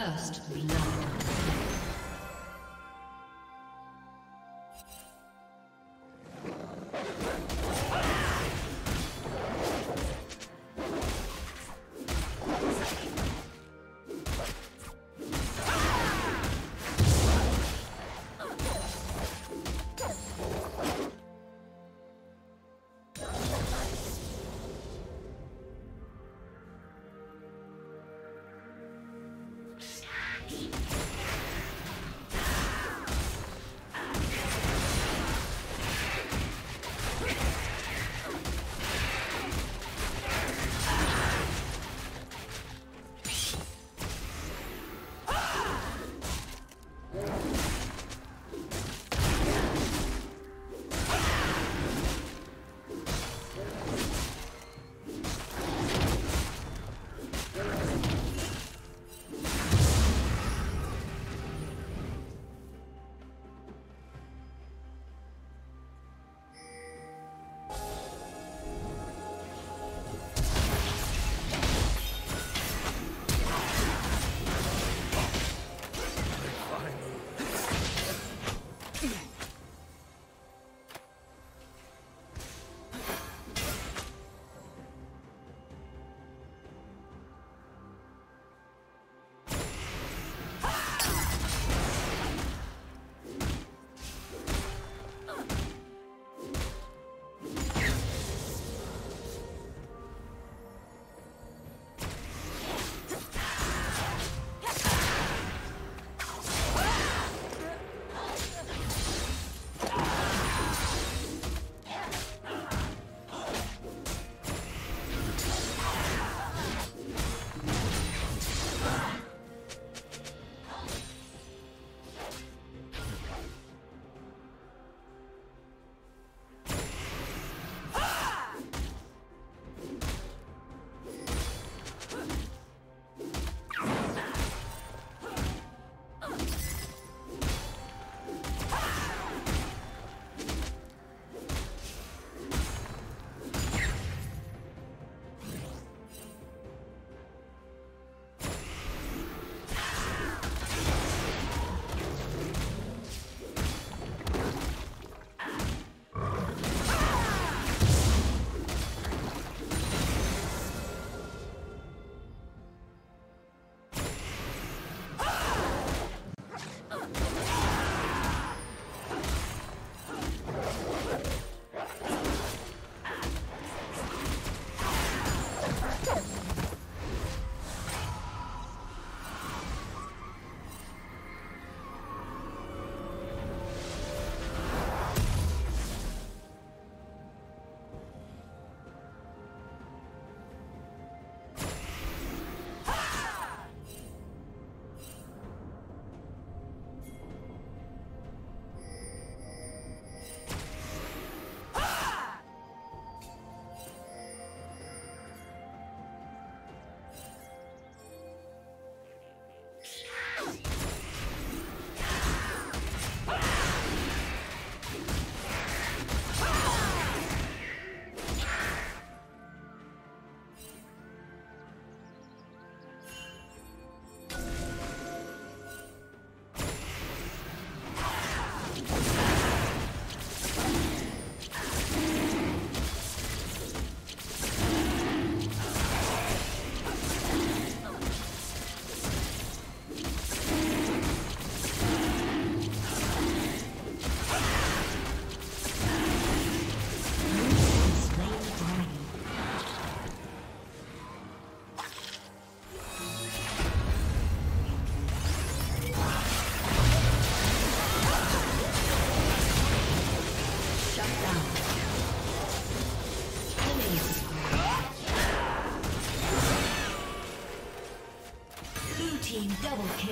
First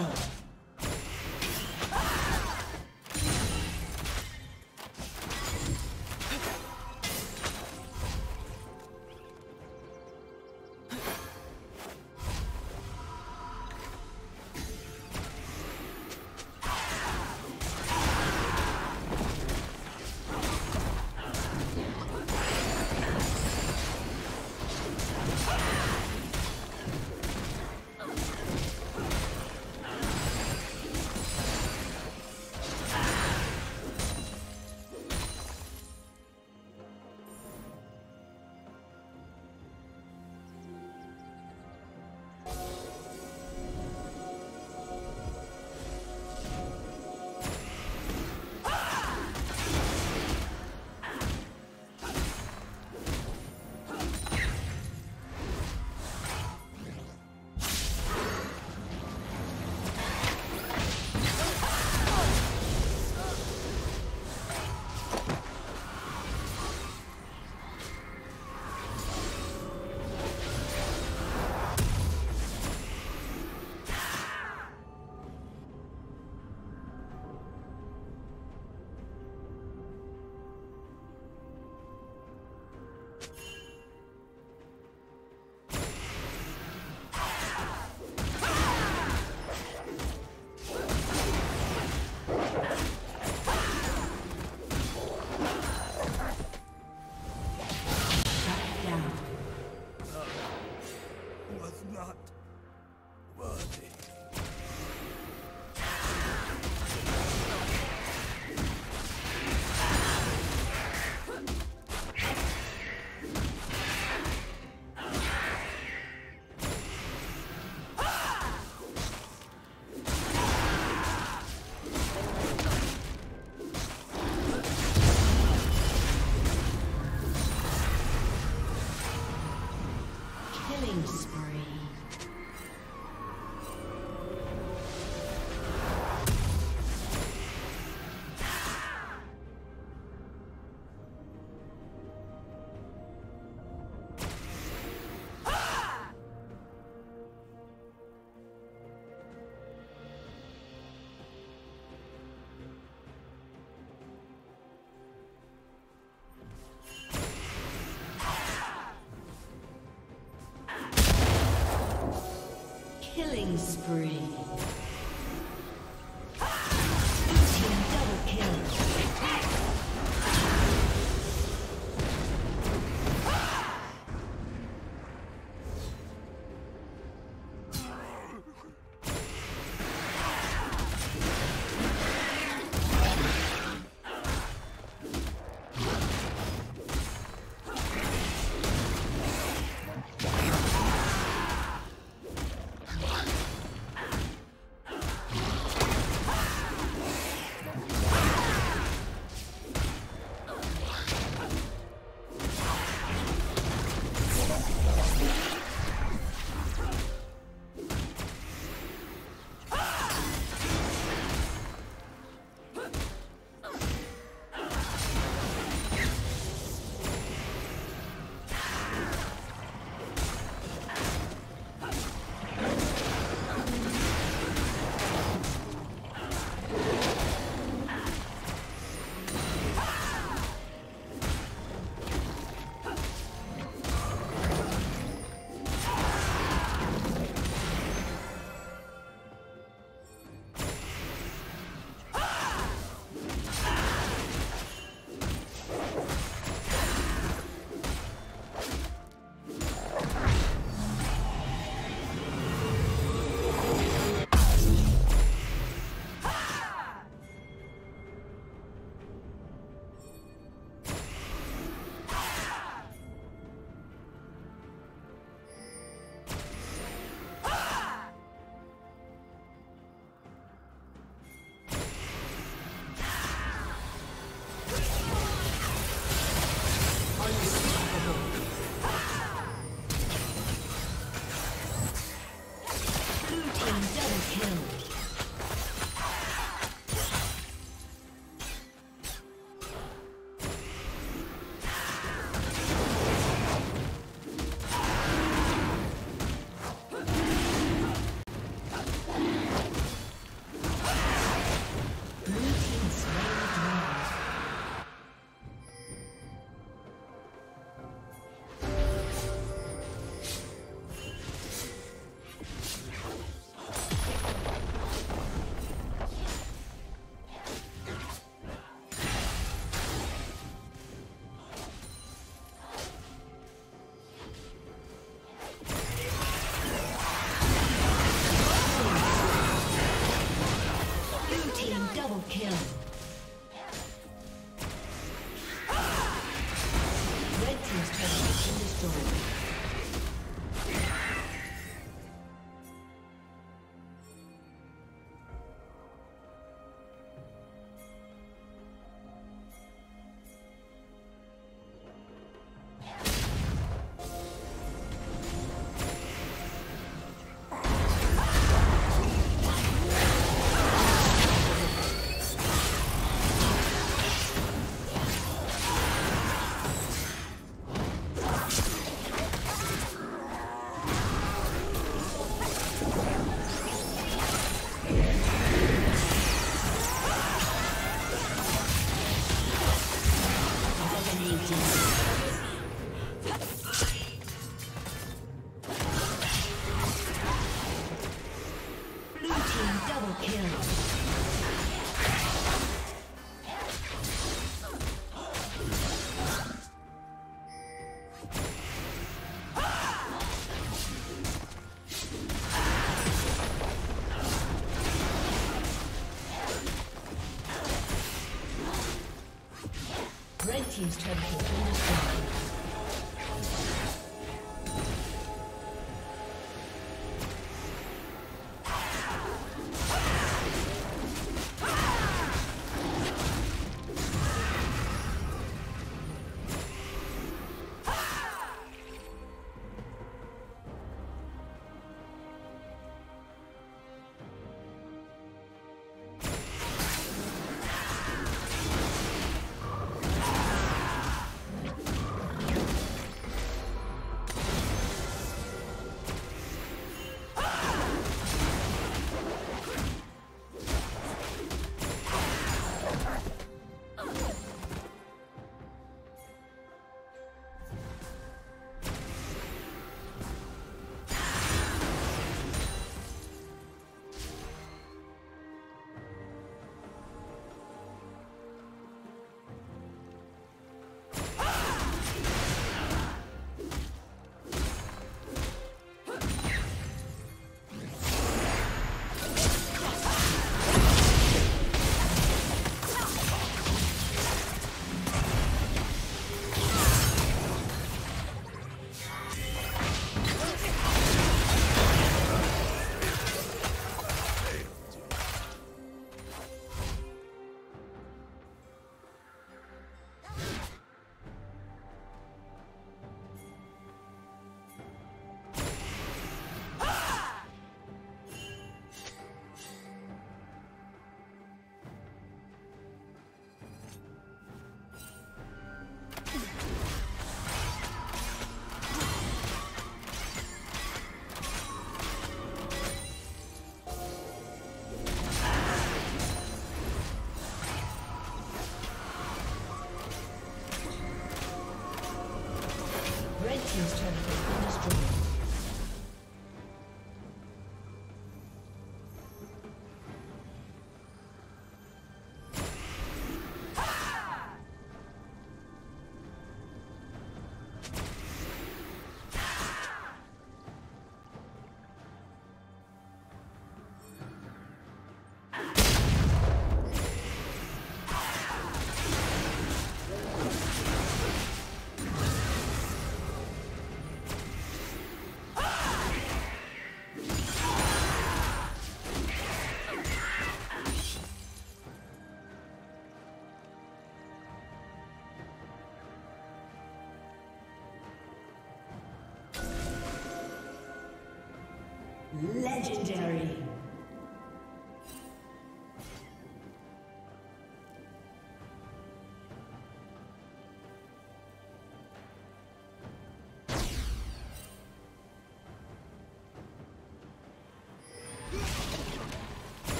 Wow. free. Spree. Team's turret has been Legendary.